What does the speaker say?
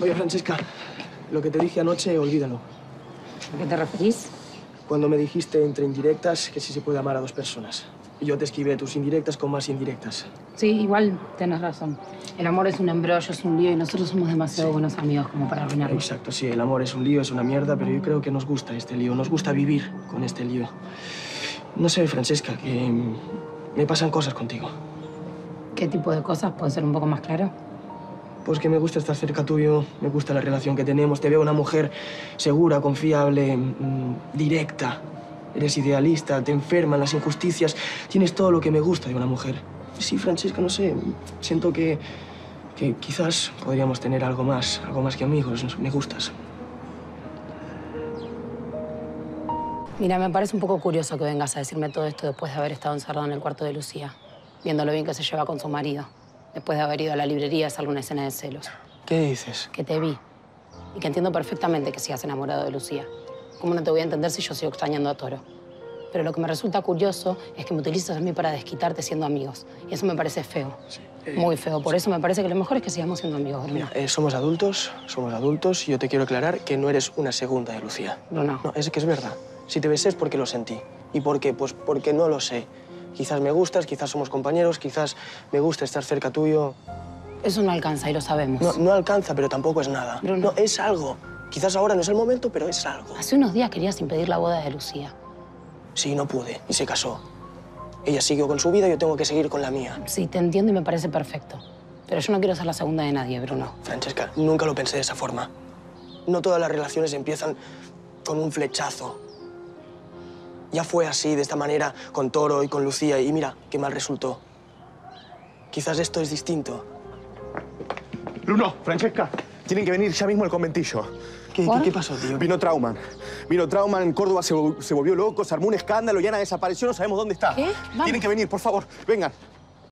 Oye, Francesca, lo que te dije anoche, olvídalo. ¿A qué te referís? Cuando me dijiste entre indirectas que sí se puede amar a dos personas. Y yo te esquivé tus indirectas con más indirectas. Sí, igual tenés razón. El amor es un embrollo, es un lío y nosotros somos demasiado buenos amigos como para arruinarlo. Exacto, sí, el amor es un lío, es una mierda, pero yo creo que nos gusta este lío, nos gusta vivir con este lío. No sé, Francesca, que mm, me pasan cosas contigo. ¿Qué tipo de cosas? ¿Puede ser un poco más claro? Pues que me gusta estar cerca tuyo, me gusta la relación que tenemos, te veo una mujer segura, confiable, mm, directa. Eres idealista, te enferman las injusticias, tienes todo lo que me gusta de una mujer. Sí, Francesca, no sé, siento que, que quizás podríamos tener algo más, algo más que amigos, me gustas. Mira, me parece un poco curioso que vengas a decirme todo esto después de haber estado encerrado en el cuarto de Lucía, viendo lo bien que se lleva con su marido, después de haber ido a la librería a hacer una escena de celos. ¿Qué dices? Que te vi y que entiendo perfectamente que sigas enamorado de Lucía. ¿Cómo no te voy a entender si yo sigo extrañando a Toro? Pero lo que me resulta curioso es que me utilizas a mí para desquitarte siendo amigos. Y eso me parece feo. eh, Muy feo. Por eso me parece que lo mejor es que sigamos siendo amigos, Bruno. Mira, eh, somos adultos, somos adultos y yo te quiero aclarar que no eres una segunda de Lucía. Bruno. No, es que es verdad. Si te besé es porque lo sentí. ¿Y por qué? Pues porque no lo sé. Quizás me gustas, quizás somos compañeros, quizás me gusta estar cerca tuyo. Eso no alcanza y lo sabemos. No, no alcanza, pero tampoco es nada. Bruno. No, es algo. Quizás ahora no es el momento, pero es algo. Hace unos días querías impedir la boda de Lucía. Sí, no pude. Y se casó. Ella siguió con su vida, yo tengo que seguir con la mía. Sí, te entiendo y me parece perfecto. Pero yo no quiero ser la segunda de nadie, Bruno. Francesca, nunca lo pensé de esa forma. No todas las relaciones empiezan con un flechazo. Ya fue así, de esta manera, con Toro y con Lucía, y mira qué mal resultó. Quizás esto es distinto. Bruno, Francesca, tienen que venir ya mismo al conventillo. ¿Qué, qué, qué pasó, tío? Vino Trauman. Vino Trauman, en Córdoba se, vol- se volvió loco, se armó un escándalo y Ana desapareció, no sabemos dónde está. ¿Qué? Tienen que venir, por favor, vengan.